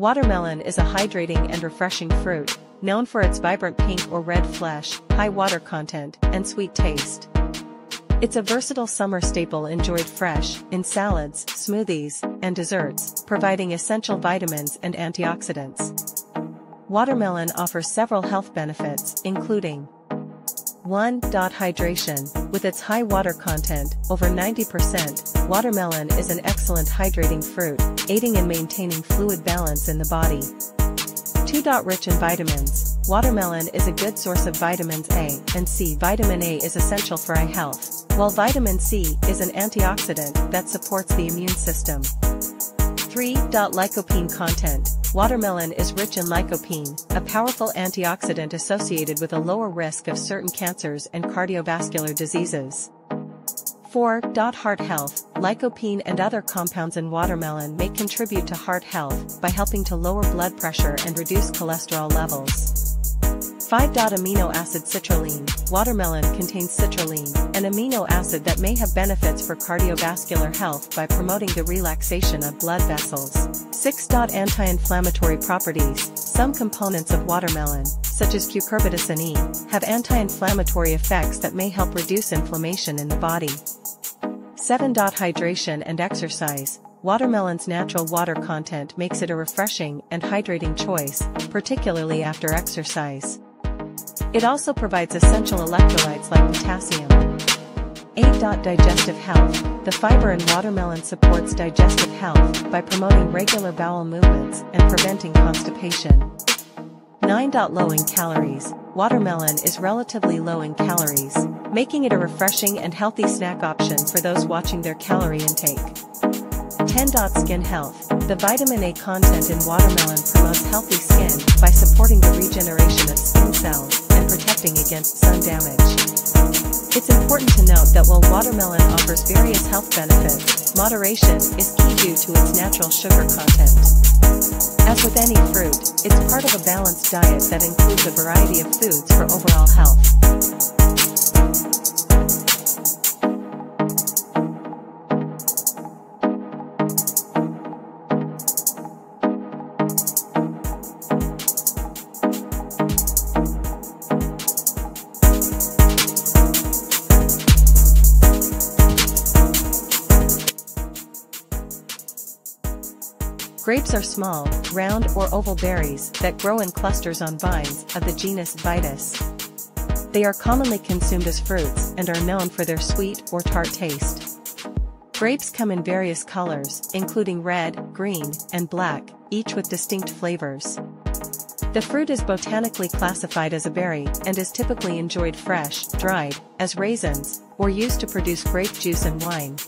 Watermelon is a hydrating and refreshing fruit, known for its vibrant pink or red flesh, high water content, and sweet taste. It's a versatile summer staple enjoyed fresh, in salads, smoothies, and desserts, providing essential vitamins and antioxidants. Watermelon offers several health benefits, including 1. Hydration. With its high water content, over 90%, watermelon is an excellent hydrating fruit, aiding in maintaining fluid balance in the body. 2. Rich in vitamins. Watermelon is a good source of vitamins A and C. Vitamin A is essential for eye health, while vitamin C is an antioxidant that supports the immune system. 3. Lycopene content. Watermelon is rich in lycopene, a powerful antioxidant associated with a lower risk of certain cancers and cardiovascular diseases. 4. Heart health. Lycopene and other compounds in watermelon may contribute to heart health by helping to lower blood pressure and reduce cholesterol levels. 5. Amino acid citrulline. Watermelon contains citrulline, an amino acid that may have benefits for cardiovascular health by promoting the relaxation of blood vessels. 6. Anti-inflammatory properties. Some components of watermelon, such as cucurbitacin E, have anti-inflammatory effects that may help reduce inflammation in the body. 7. Hydration and exercise. Watermelon's natural water content makes it a refreshing and hydrating choice, particularly after exercise. It also provides essential electrolytes like potassium. 8. Digestive health. The fiber in watermelon supports digestive health by promoting regular bowel movements and preventing constipation. 9. Low in calories. Watermelon is relatively low in calories, making it a refreshing and healthy snack option for those watching their calorie intake. 10. Skin health. The vitamin A content in watermelon promotes healthy skin by supporting the regeneration of skin cells protecting against sun damage. It's important to note that while watermelon offers various health benefits, moderation is key due to its natural sugar content. As with any fruit, it's part of a balanced diet that includes a variety of foods for overall health. Grapes are small, round or oval berries that grow in clusters on vines of the genus Vitis. They are commonly consumed as fruits and are known for their sweet or tart taste. Grapes come in various colors, including red, green, and black, each with distinct flavors. The fruit is botanically classified as a berry and is typically enjoyed fresh, dried, as raisins, or used to produce grape juice and wine.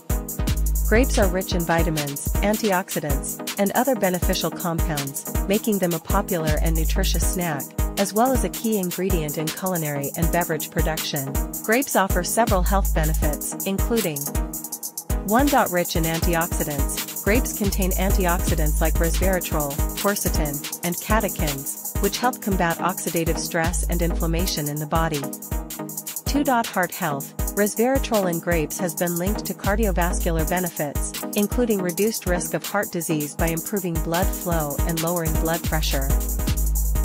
Grapes are rich in vitamins, antioxidants, and other beneficial compounds, making them a popular and nutritious snack, as well as a key ingredient in culinary and beverage production. Grapes offer several health benefits, including 1. Rich in antioxidants. Grapes contain antioxidants like resveratrol, quercetin, and catechins, which help combat oxidative stress and inflammation in the body. 2. Heart health. Resveratrol in grapes has been linked to cardiovascular benefits, including reduced risk of heart disease by improving blood flow and lowering blood pressure.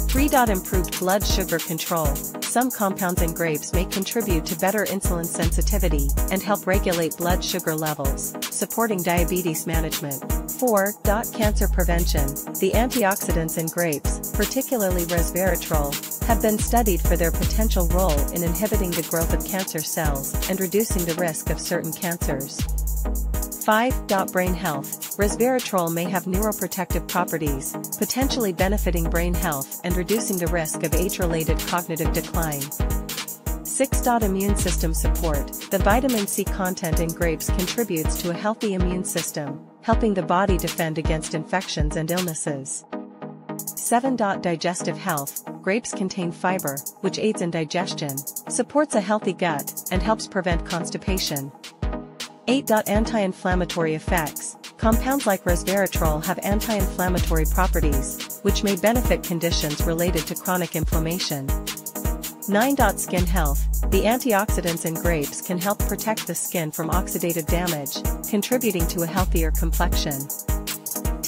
3. Improved blood sugar control. Some compounds in grapes may contribute to better insulin sensitivity and help regulate blood sugar levels, supporting diabetes management. 4. Cancer prevention. The antioxidants in grapes, particularly resveratrol, have been studied for their potential role in inhibiting the growth of cancer cells and reducing the risk of certain cancers. 5. Brain health. Resveratrol may have neuroprotective properties, potentially benefiting brain health and reducing the risk of age-related cognitive decline. 6. Immune system support. The vitamin C content in grapes contributes to a healthy immune system, helping the body defend against infections and illnesses. 7. Digestive health. Grapes contain fiber, which aids in digestion, supports a healthy gut, and helps prevent constipation. 8. Anti-inflammatory effects. Compounds like resveratrol have anti-inflammatory properties, which may benefit conditions related to chronic inflammation. 9. Skin health. The antioxidants in grapes can help protect the skin from oxidative damage, contributing to a healthier complexion.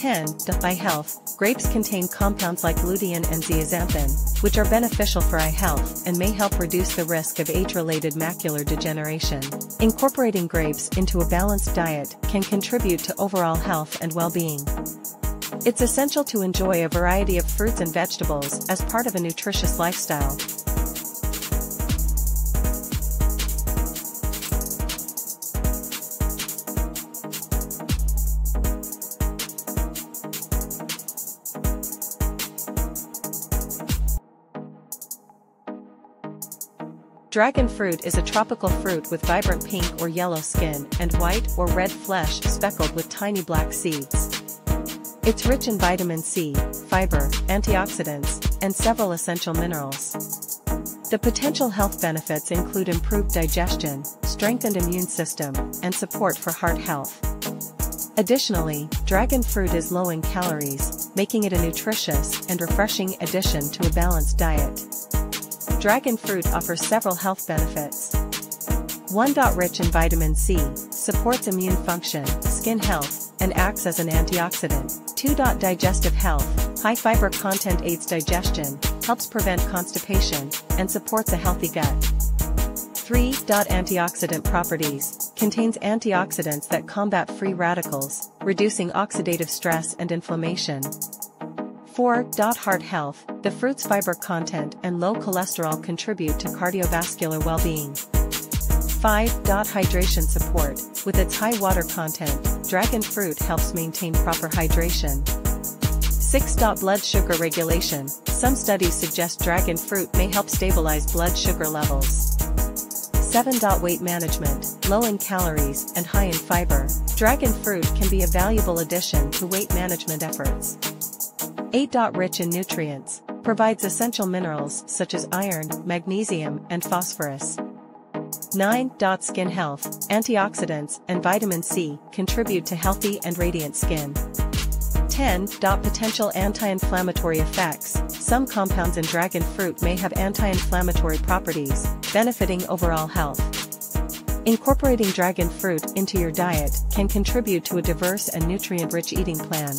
10. Eye health. Grapes contain compounds like lutein and zeaxanthin, which are beneficial for eye health and may help reduce the risk of age-related macular degeneration. Incorporating grapes into a balanced diet can contribute to overall health and well-being. It's essential to enjoy a variety of fruits and vegetables as part of a nutritious lifestyle. Dragon fruit is a tropical fruit with vibrant pink or yellow skin and white or red flesh speckled with tiny black seeds. It's rich in vitamin C, fiber, antioxidants, and several essential minerals. The potential health benefits include improved digestion, strengthened immune system, and support for heart health. Additionally, dragon fruit is low in calories, making it a nutritious and refreshing addition to a balanced diet. Dragon fruit offers several health benefits. 1. Rich in vitamin C, supports immune function, skin health, and acts as an antioxidant. 2. Digestive health, high fiber content aids digestion, helps prevent constipation, and supports a healthy gut. 3. Antioxidant properties, contains antioxidants that combat free radicals, reducing oxidative stress and inflammation. 4. Heart health, the fruit's fiber content and low cholesterol contribute to cardiovascular well-being. 5. Hydration support, with its high water content, dragon fruit helps maintain proper hydration. 6. Blood sugar regulation, some studies suggest dragon fruit may help stabilize blood sugar levels. 7. Weight management, low in calories and high in fiber, dragon fruit can be a valuable addition to weight management efforts. 8. Rich in nutrients, provides essential minerals such as iron, magnesium, and phosphorus. 9. Skin health, antioxidants, and vitamin C contribute to healthy and radiant skin. 10. Potential anti-inflammatory effects, some compounds in dragon fruit may have anti-inflammatory properties, benefiting overall health. Incorporating dragon fruit into your diet can contribute to a diverse and nutrient-rich eating plan.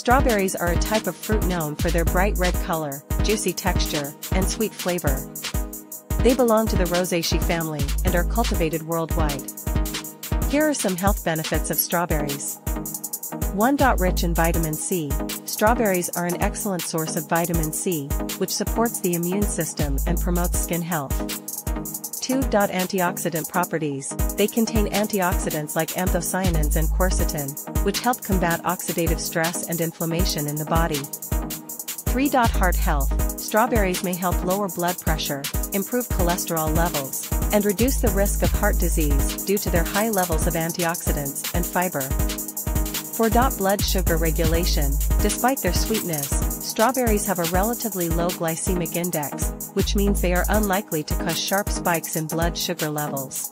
Strawberries are a type of fruit known for their bright red color, juicy texture, and sweet flavor. They belong to the Rosaceae family and are cultivated worldwide. Here are some health benefits of strawberries. 1. Rich in vitamin C, strawberries are an excellent source of vitamin C, which supports the immune system and promotes skin health. 2. Antioxidant properties, they contain antioxidants like anthocyanins and quercetin, which help combat oxidative stress and inflammation in the body. 3. Heart health, strawberries may help lower blood pressure, improve cholesterol levels, and reduce the risk of heart disease due to their high levels of antioxidants and fiber. 4. Blood sugar regulation, despite their sweetness, Strawberries have a relatively low glycemic index, which means they are unlikely to cause sharp spikes in blood sugar levels.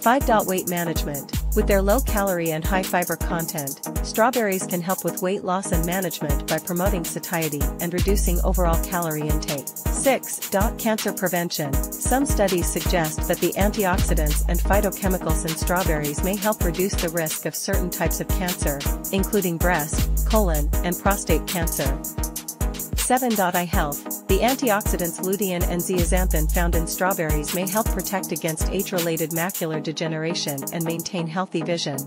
5. Weight management. With their low calorie and high fiber content, strawberries can help with weight loss and management by promoting satiety and reducing overall calorie intake. 6. Cancer prevention. Some studies suggest that the antioxidants and phytochemicals in strawberries may help reduce the risk of certain types of cancer, including breast, colon, and prostate cancer. 7. Eye health. The antioxidants lutein and zeaxanthin found in strawberries may help protect against age-related macular degeneration and maintain healthy vision.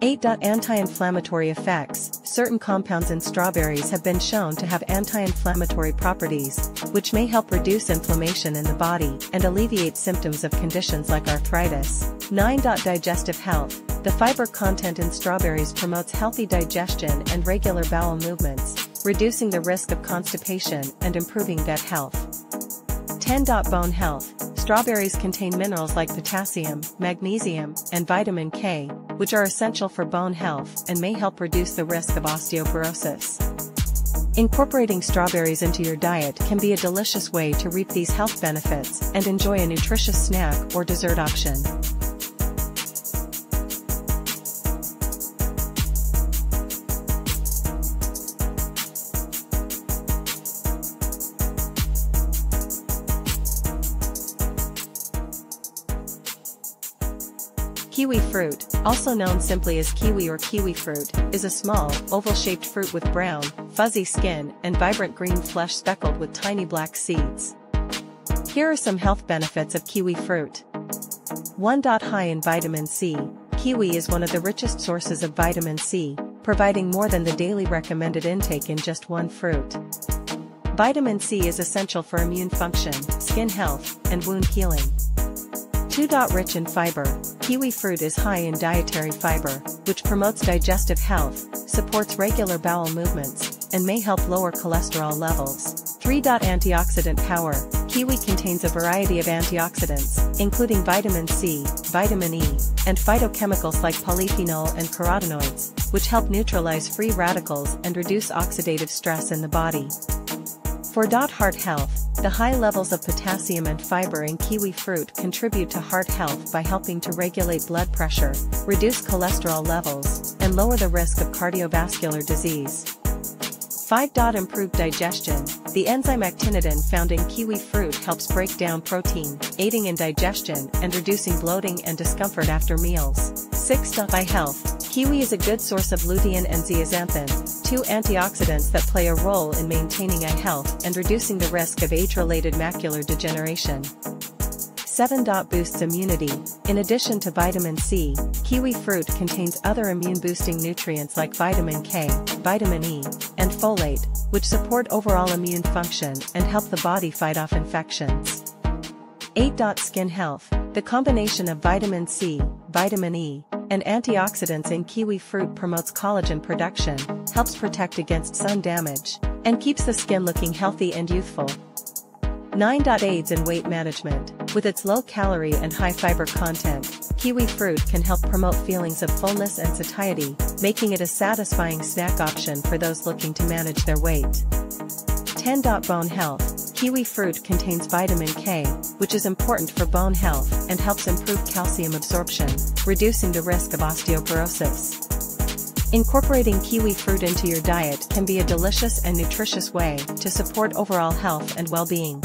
8. Anti-inflammatory effects. Certain compounds in strawberries have been shown to have anti-inflammatory properties, which may help reduce inflammation in the body and alleviate symptoms of conditions like arthritis. 9. Digestive health. The fiber content in strawberries promotes healthy digestion and regular bowel movements, reducing the risk of constipation and improving gut health. 10. Bone health. Strawberries contain minerals like potassium, magnesium, and vitamin K, which are essential for bone health and may help reduce the risk of osteoporosis. Incorporating strawberries into your diet can be a delicious way to reap these health benefits and enjoy a nutritious snack or dessert option. Kiwi fruit, also known simply as kiwi or kiwi fruit, is a small, oval-shaped fruit with brown, fuzzy skin and vibrant green flesh speckled with tiny black seeds. Here are some health benefits of kiwi fruit. 1. High in vitamin C, kiwi is one of the richest sources of vitamin C, providing more than the daily recommended intake in just one fruit. Vitamin C is essential for immune function, skin health, and wound healing. 2. Rich in fiber, kiwi fruit is high in dietary fiber, which promotes digestive health, supports regular bowel movements, and may help lower cholesterol levels. 3. Antioxidant power, kiwi contains a variety of antioxidants, including vitamin C, vitamin E, and phytochemicals like polyphenol and carotenoids, which help neutralize free radicals and reduce oxidative stress in the body. For heart health, the high levels of potassium and fiber in kiwi fruit contribute to heart health by helping to regulate blood pressure, reduce cholesterol levels, and lower the risk of cardiovascular disease. 5. Improved digestion, the enzyme actinidin found in kiwi fruit helps break down protein, aiding in digestion and reducing bloating and discomfort after meals. 6. Eye health, Kiwi is a good source of lutein and zeaxanthin, two antioxidants that play a role in maintaining eye health and reducing the risk of age-related macular degeneration. 7. Boosts immunity. In addition to vitamin C, kiwi fruit contains other immune-boosting nutrients like vitamin K, vitamin E, and folate, which support overall immune function and help the body fight off infections. 8. Skin health. The combination of vitamin C, vitamin E, and antioxidants in kiwi fruit promotes collagen production, helps protect against sun damage, and keeps the skin looking healthy and youthful. 9. Aids in weight management. With its low calorie and high fiber content, kiwi fruit can help promote feelings of fullness and satiety, making it a satisfying snack option for those looking to manage their weight. 10. Bone health. Kiwi fruit contains vitamin K, which is important for bone health and helps improve calcium absorption, reducing the risk of osteoporosis. Incorporating kiwi fruit into your diet can be a delicious and nutritious way to support overall health and well-being.